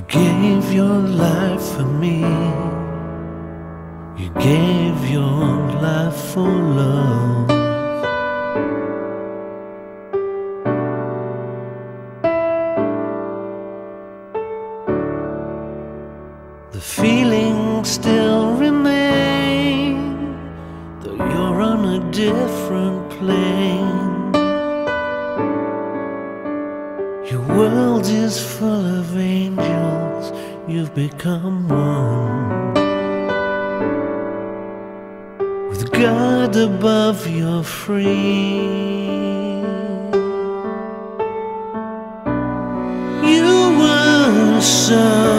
gave your life for me. You gave your life for love. The feelings still remain, though you're on a different plane. World is full of angels, you've become one. With God above, you're free. You were so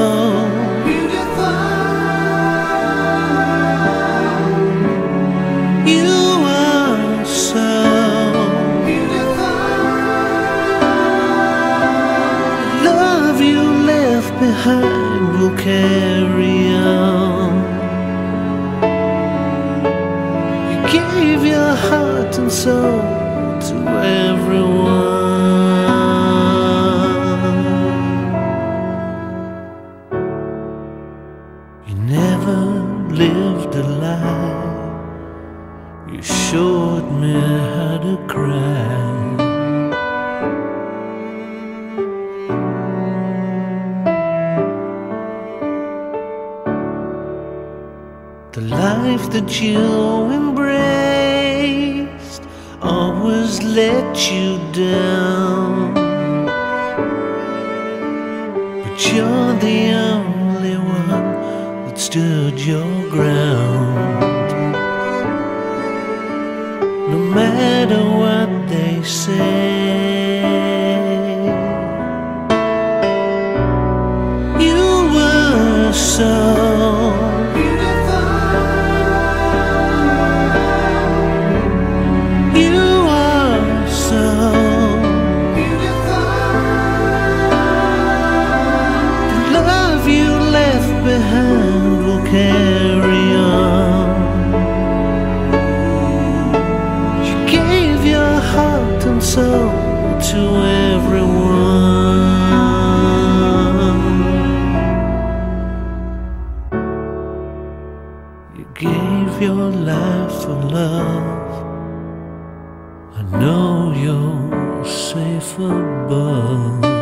behind will carry on. You gave your heart and soul to everyone. You never lived a lie. You showed me The life that you embraced always let you down. But you're the only one that stood your ground. No matter what they say, you were so. To everyone. You gave your life for love. I know you're safe above.